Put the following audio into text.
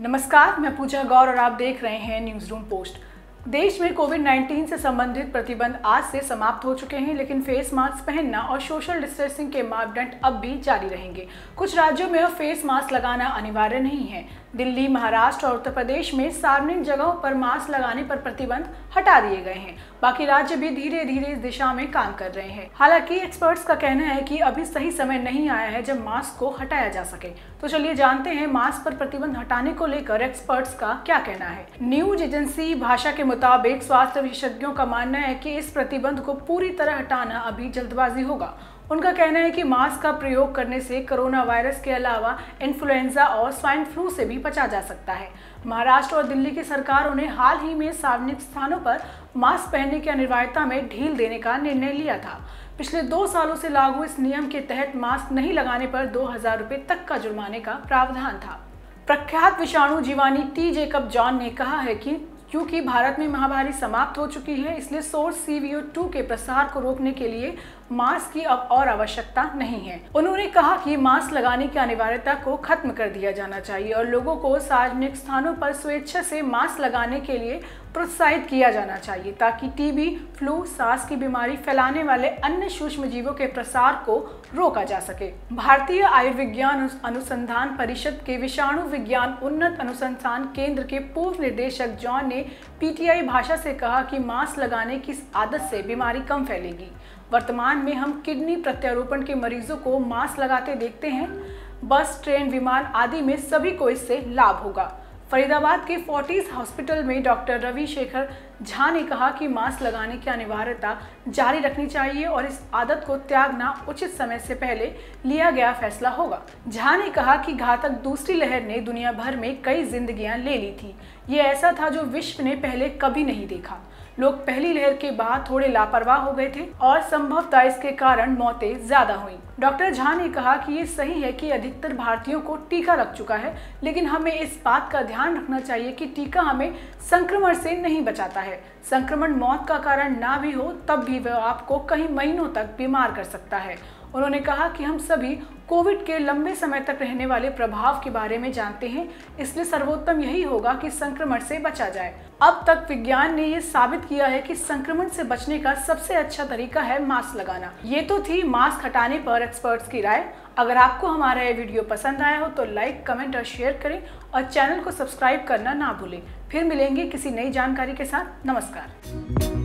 नमस्कार, मैं पूजा गौर और आप देख रहे हैं न्यूज़ रूम पोस्ट देश में कोविड 19 से संबंधित प्रतिबंध आज से समाप्त हो चुके हैं, लेकिन फेस मास्क पहनना और सोशल डिस्टेंसिंग के मापदंड अब भी जारी रहेंगे। कुछ राज्यों में अब फेस मास्क लगाना अनिवार्य नहीं है। दिल्ली, महाराष्ट्र और उत्तर प्रदेश में सार्वजनिक जगहों पर मास्क लगाने पर प्रतिबंध हटा दिए गए हैं। बाकी राज्य भी धीरे धीरे इस दिशा में काम कर रहे हैं। हालाँकि एक्सपर्ट्स का कहना है कि अभी सही समय नहीं आया है जब मास्क को हटाया जा सके। तो चलिए जानते हैं मास्क पर प्रतिबंध हटाने को लेकर एक्सपर्ट्स का क्या कहना है। न्यूज़ एजेंसी भाषा के मुताबिक स्वास्थ्य विशेषज्ञों का मानना है की इस प्रतिबंध को पूरी तरह हटाना अभी जल्दबाजी होगा। उनका कहना है कि मास्क का प्रयोग करने से कोरोना वायरस के अलावा इन्फ्लुएंजा और स्वाइन फ्लू से भी बचा जा सकता है। महाराष्ट्र और दिल्ली की सरकारों ने हाल ही में सार्वजनिक स्थानों पर मास्क पहनने की अनिवार्यता में ढील देने का निर्णय लिया था। पिछले दो सालों से लागू इस नियम के तहत मास्क नहीं लगाने पर दो हज़ार तक का जुर्माने का प्रावधान था। प्रख्यात विषाणु जीवानी टी जेकब जॉन ने कहा है कि क्योंकि भारत में महामारी समाप्त हो चुकी है, इसलिए सोर्स सीवीओ टू के प्रसार को रोकने के लिए मास्क की अब और आवश्यकता नहीं है। उन्होंने कहा कि मास्क लगाने की अनिवार्यता को खत्म कर दिया जाना चाहिए और लोगों को सार्वजनिक स्थानों पर स्वेच्छा से मास्क लगाने के लिए प्रोत्साहित किया जाना चाहिए ताकि टीबी, फ्लू, सांस की बीमारी फैलाने वाले अन्य सूक्ष्म जीवों के प्रसार को रोका जा सके। भारतीय आयुर्विज्ञान अनुसंधान परिषद के विषाणु विज्ञान उन्नत अनुसंधान केंद्र के पूर्व निदेशक जॉन ने पीटीआई भाषा से कहा कि मास्क लगाने की आदत से बीमारी कम फैलेगी। वर्तमान में हम किडनी प्रत्यारोपण के मरीजों को मास्क लगाते देखते हैं। बस, ट्रेन, विमान आदि में सभी को इससे लाभ होगा। फरीदाबाद के फोर्टिस हॉस्पिटल में डॉक्टर रवि शेखर झा ने कहा कि मास्क लगाने की अनिवार्यता जारी रखनी चाहिए और इस आदत को त्यागना उचित समय से पहले लिया गया फैसला होगा। झा ने कहा कि घातक दूसरी लहर ने दुनिया भर में कई जिंदगियाँ ले ली थी। ये ऐसा था जो विश्व ने पहले कभी नहीं देखा। लोग पहली लहर के बाद थोड़े लापरवाह हो गए थे और संभवतः इसके कारण मौतें ज़्यादा हुई। डॉक्टर झा ने कहा कि ये सही है कि अधिकतर भारतीयों को टीका लग चुका है, लेकिन हमें इस बात का ध्यान रखना चाहिए कि टीका हमें संक्रमण से नहीं बचाता है। संक्रमण मौत का कारण ना भी हो, तब भी वह आपको कई महीनों तक बीमार कर सकता है। उन्होंने कहा कि हम सभी कोविड के लंबे समय तक रहने वाले प्रभाव के बारे में जानते हैं, इसलिए सर्वोत्तम यही होगा कि संक्रमण से बचा जाए। अब तक विज्ञान ने ये साबित किया है कि संक्रमण से बचने का सबसे अच्छा तरीका है मास्क लगाना। ये तो थी मास्क हटाने पर एक्सपर्ट्स की राय। अगर आपको हमारा ये वीडियो पसंद आया हो तो लाइक कमेंट और शेयर करें और चैनल को सब्सक्राइब करना ना भूलें। फिर मिलेंगे किसी नई जानकारी के साथ। नमस्कार।